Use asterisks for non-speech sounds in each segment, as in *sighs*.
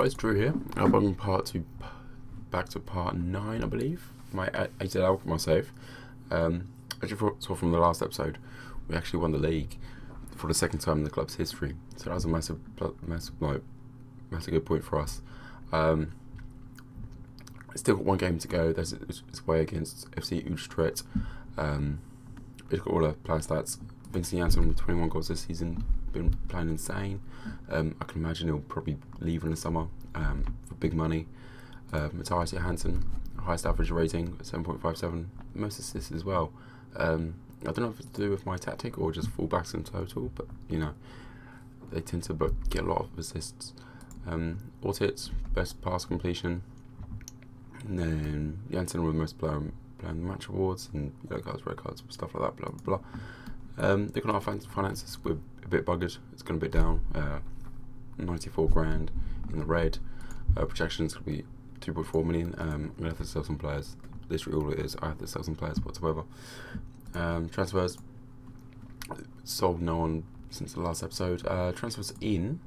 guys, Drew here. I'm on part two, back to part nine, I believe. My AZL, my save. Um, as you saw from the last episode, we actually won the league for the second time in the club's history. So that was a massive, massive, like, massive good point for us. Um, still got one game to go. There's it's away against FC Utrecht. Um, we've got all the player stats. Vincent Janssen with 21 goals this season, been playing insane. Um, I can imagine he'll probably leave in the summer um, for big money. Uh, Mattias Johansson, highest average rating, 7.57, most assists as well. Um, I don't know if it's to do with my tactic or just fullbacks in total, but you know, they tend to get a lot of assists. Um, best pass completion. And then Janssen with most player, player match awards and yellow cards, red cards, stuff like that, blah blah blah. Um, at our finances, we're a bit buggered. It's going a bit down. Uh, 94 grand in the red. Uh, projections could be 2.4 million. Um, I'm to have to sell some players. Literally all it is. I have to sell some players whatsoever. Um, transfers sold no one since the last episode. Uh, transfers in.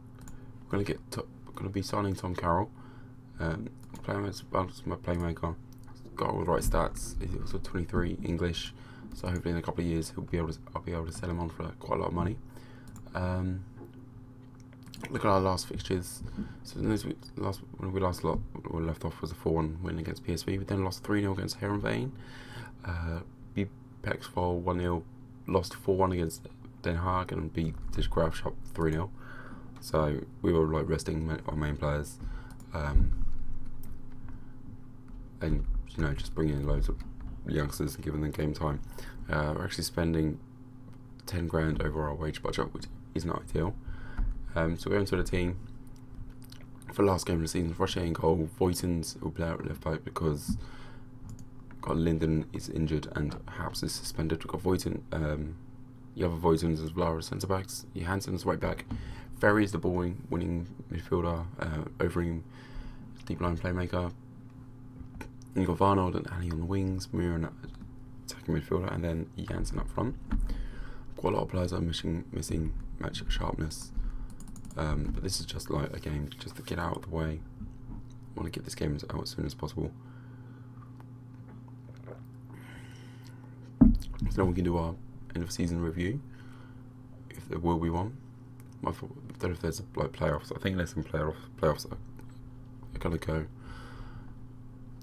We're going to get. we're going to be signing Tom Carroll. Um, playmaker, my playmaker. Got all the right stats. He's also 23 English. So hopefully in a couple of years he'll be able to I'll be able to sell him on for quite a lot of money. Um, look at our last fixtures. So this week, last when we last lot we left off was a four-one win against PSV. We then lost three 0 against Heerenveen. Uh, beat PEC Zwolle one 0 lost four one against Den Haag and beat De Graafschap three 0 So we were like resting our main players, um, and you know just bringing in loads of youngsters and giving them game time. Uh, we're actually spending 10 grand over our wage budget, which isn't ideal. Um, so we're into the team for the last game of the season. Rocher in goal, Wuytens will play out left back because got Linden is injured and Haps is suspended. We've got Wuyten, um, the other Wuytens as well as centre backs. Johansson's right back. Ferry is the ball winning midfielder. Uh, Overeem, deep line playmaker. You've got Varnold and Ali on the wings, Muir and attacking midfielder, and then Janssen up front. Quite a lot of players are missing, missing match sharpness. Um, but this is just like a game just to get out of the way. I want to get this game out as soon as possible. So now we can do our end of season review. If there will be one. I don't know if there's a like playoffs. I think there's some playoffs playoffs are, are gonna go.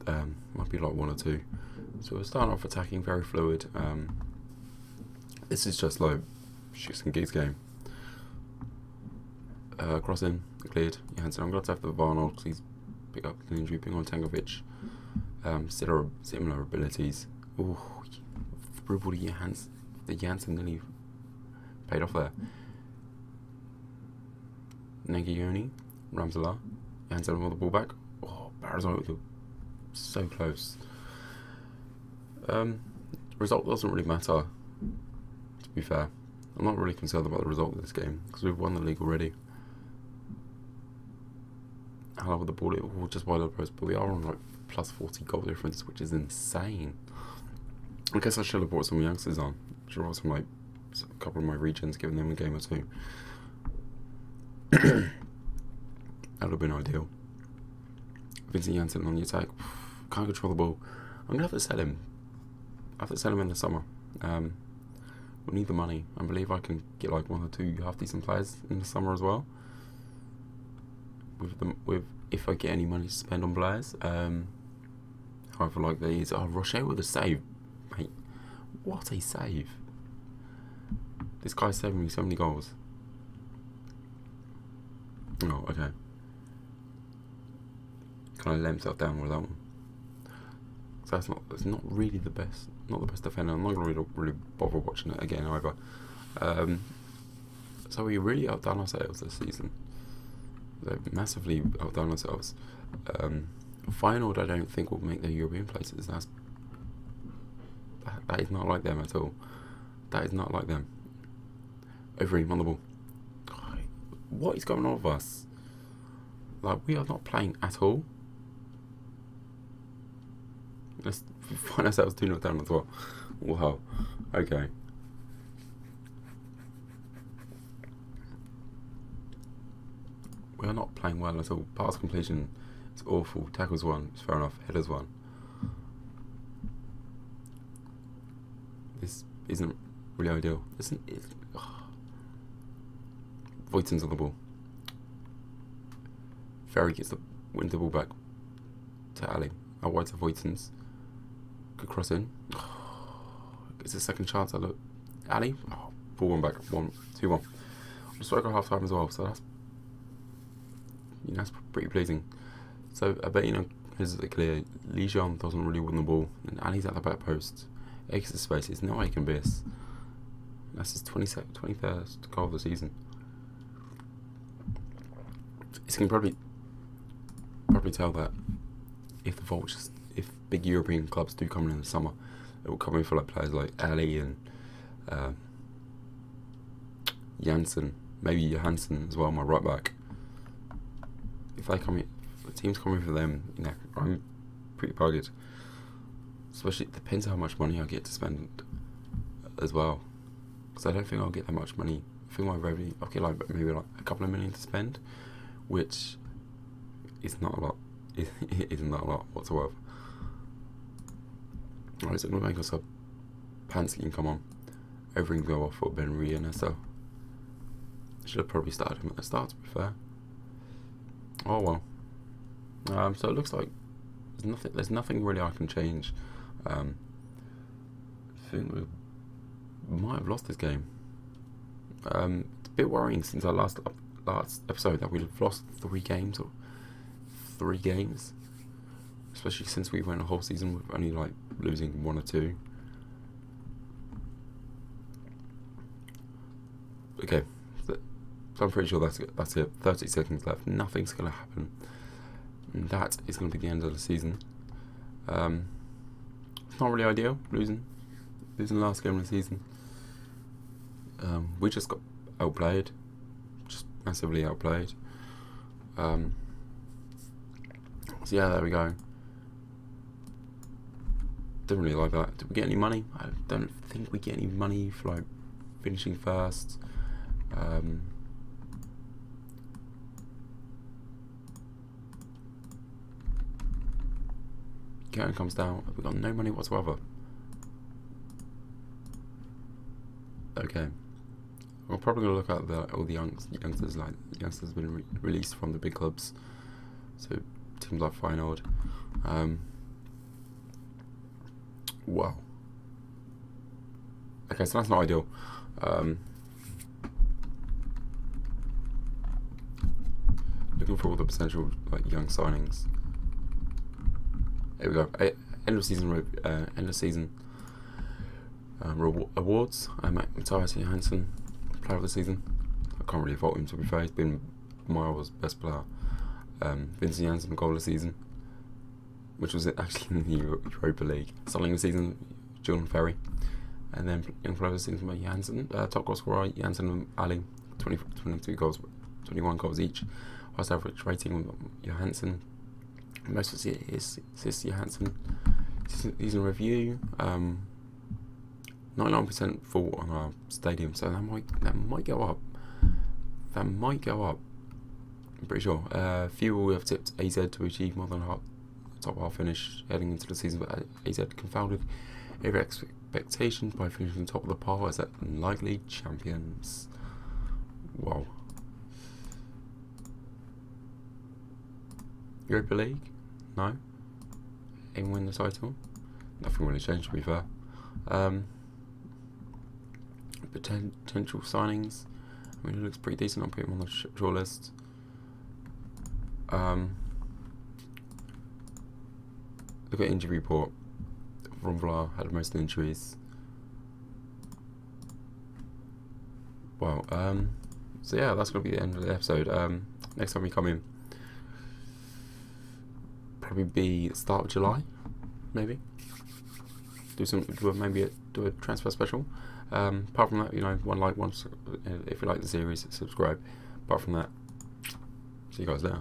Um, might be like one or two. So we're starting off attacking, very fluid. Um, this is just like shits and gigs game. Uh, crossing, cleared. Johansson, I'm going to have the Varnold because he's pick up an injury, ping on Tankovic. Um, similar, similar abilities. Ooh, Rubel Johansson, the Janssen nearly paid off there. Negioni, Ramsala, Janssen with the ball back. Oh, Barazon so close. Um, result doesn't really matter, to be fair. I'm not really concerned about the result of this game because we've won the league already. How with the ball, it will just wide the post, but we are on like plus 40 goal difference, which is insane. I guess I should have brought some youngsters on. Should have some like a couple of my regions, giving them a game or two. *coughs* that would have been ideal. Vincent Janssen on the attack. Can't control the ball. I'm gonna have to sell him. I have to sell him in the summer. Um, we need the money. I believe I can get like one or two half decent players in the summer as well. With them, with if I get any money to spend on players. Um, however, like these, oh Rocher with a save, mate. What a save! This guy's saving me so many goals. Oh, okay. Kind of let himself down with that one. That's not that's not really the best not the best defender. I'm not gonna really, really bother watching it again either. Um, so we really outdone ourselves this season. They've massively outdone ourselves. Um, Feyenoord, I don't think will make the European places. That's that, that is not like them at all. That is not like them. Overeem on the ball. What is going on with us? Like we are not playing at all. Let's find ourselves 2 0 down as well. Wow. Okay. We are not playing well at all. Pass completion is awful. Tackles one, it's fair enough. Headers one. This isn't really ideal. Isn't it? Oh. Wuyten's on the ball. Ferry gets the wins the ball back to Ali. Out wide to Wuytens. Good cross in. *sighs* It's a second chance. I look. Ali. Oh, ball one back. One, two, one. I spoke at half time as well, so that's you know, that's pretty pleasing. So I bet you know here's the clear. Lijon doesn't really win the ball, and Ali's at the back post. Extra space. It's no Aiken Biss. That's his 22nd, 23rd goal of the season. It's can probably probably tell that if the Vultures, if big European clubs do come in, in the summer, it will come in for like players like Ali and uh, Janssen, maybe Johansson as well, my right back. If they come in, the teams coming in for them, you know, I'm pretty bugged. Especially it depends how much money I get to spend as well, because I don't think I'll get that much money. I think my revenue, I'll get like maybe like a couple of million to spend, which is not a lot. *laughs* It is not a lot whatsoever. Alright, so make us a Pansky come on. Everything go off for Ben Rienstra, so should have probably started him at the start to be fair. Oh well. Um, so it looks like there's nothing there's nothing really I can change. Um, I think we might have lost this game. Um, it's a bit worrying since our last last episode that we've lost three games or three games, especially since we went a whole season with only like losing one or two. Okay, so I'm pretty sure that's. That's it. 30 seconds left. Nothing's going to happen. That is going to be the end of the season. Um, it's not really ideal losing losing the last game of the season. Um, we just got outplayed, just massively outplayed. Um, so yeah, there we go. Didn't really like that. Did we get any money? I don't think we get any money for like finishing first. Um, Curtain comes down. We've got no money whatsoever. Okay. We're probably gonna look at the all the youngs, youngsters like youngsters been re released from the big clubs. So teams like Feyenoord. Um, wow. Okay, so that's not ideal. Um, looking for all the potential like young signings. Here we go. End of season. Uh, end of season. Um, awards. Uh, Mattias Johansson, player of the season. I can't really vote him to be fair. He's been Miles' best player um, Vincent Janssen goal of the season, which was actually in the Europa League. Starting the season, Jordan Ferry. And then young player of the season by Janssen. Uh, top goal scorer, Janssen and Ali, 20, 22 goals, 21 goals each. Highest average rating, Johansson. Most of it is assists Johansson. Season review, um, 99% full on our stadium, so that might that might go up. That might go up. I'm pretty sure. Uh, few will have tipped AZ to achieve more than a top half finish heading into the season, but AZ confounded every expectation by finishing top of the pile as unlikely champions. Wow. Europa League? No. Aim win the title? Nothing really changed to be fair. Um, potential signings. I mean, it looks pretty decent. I'll put him on the short list. Um, look at injury report. Ron Vlaar had most injuries. Well, um, so yeah, that's going to be the end of the episode. Um, next time we come in, probably be start of July, maybe. Do some, do a, maybe a, do a transfer special. Um, apart from that, you know, one like, one if you like the series, subscribe. Apart from that, see you guys later.